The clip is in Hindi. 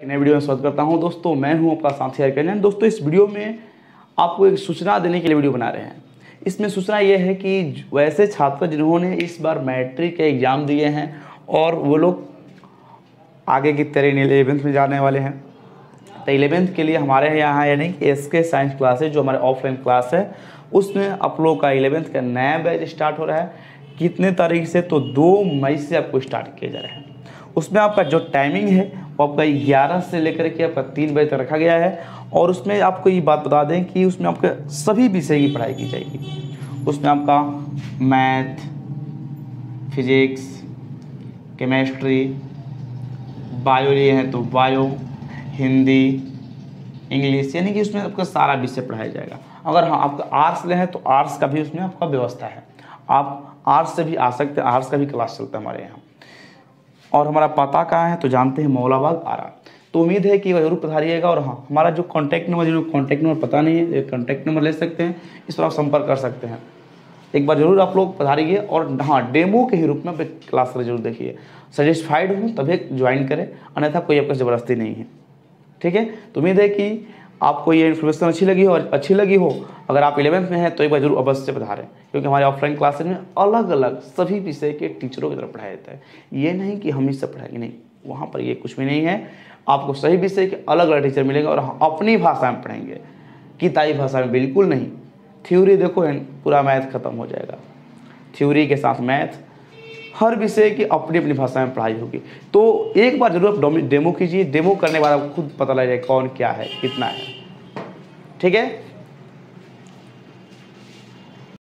नए वीडियो में स्वागत करता हूँ। दोस्तों, मैं हूँ आपका साथी हरकन्यान दोस्तों, इस वीडियो में आपको एक सूचना देने के लिए वीडियो बना रहे हैं। इसमें सूचना ये है कि वैसे छात्र जिन्होंने इस बार मैट्रिक के एग्ज़ाम दिए हैं और वो लोग आगे की तरह इलेवेंथ में जाने वाले हैं। तो इलेवेंथ के लिए हमारे यहाँ यानी कि एस के साइंस क्लासेज जो हमारे ऑफलाइन क्लास है, उसमें आप लोग का इलेवेंथ का नया बैच स्टार्ट हो रहा है। कितने तारीख से? तो दो मई से आपको स्टार्ट किया जा रहा है। उसमें आपका जो टाइमिंग है वो आपका ग्यारह से लेकर के आपका तीन बजे तक रखा गया है और उसमें आपको ये बात बता दें कि उसमें आपके सभी विषय की पढ़ाई की जाएगी। उसमें आपका मैथ, फिजिक्स, केमिस्ट्री, बायो लिए हैं तो बायो, हिंदी, इंग्लिश, यानी कि उसमें आपका सारा विषय पढ़ाया जाएगा। अगर हाँ आपका आर्ट्स ले हैं तो आर्ट्स का भी उसमें आपका व्यवस्था है। आप आर्ट्स से भी आ सकते हैं, आर्ट्स का भी क्लास चलता है हमारे यहाँ। और हमारा पता कहाँ है तो जानते हैं मौलाबाग आरा तो उम्मीद है कि वह ज़रूर पधारिएगा और हाँ हमारा जो कॉन्टैक्ट नंबर जो कॉन्टैक्ट नंबर पता नहीं है कॉन्टैक्ट नंबर ले सकते हैं, इस पर आप संपर्क कर सकते हैं। एक बार ज़रूर आप लोग पधारिए और हाँ डेमो के ही रूप में क्लास ज़रूर देखिए। सेटिस्फाइड हूँ तभी ज्वाइन करें, अन्यथा कोई आपका ज़बरदस्ती नहीं है। ठीक है? तो उम्मीद है कि आपको ये इन्फॉर्मेशन अच्छी लगी हो, और अच्छी लगी हो, अगर आप इलेवेंथ में हैं तो एक बार ज़रूर अवश्य पधारें, क्योंकि हमारे ऑफलाइन क्लासेज में अलग अलग सभी विषय के टीचरों की तरफ़ पढ़ाया जाता है। ये नहीं कि हम ही सब पढ़ाएँगे, नहीं, वहाँ पर ये कुछ भी नहीं है। आपको सही विषय के अलग अलग टीचर मिलेंगे, और अपनी भाषा में पढ़ेंगे। किताबी भाषा में बिल्कुल नहीं। थ्योरी देखो पूरा मैथ खत्म हो जाएगा। थ्योरी के साथ मैथ हर विषय की अपनी अपनी भाषा में पढ़ाई होगी। तो एक बार ज़रूर आप डेमो कीजिए। डेमो करने वाला आपको खुद पता लग जाए कौन क्या है, कितना है। ठीक है?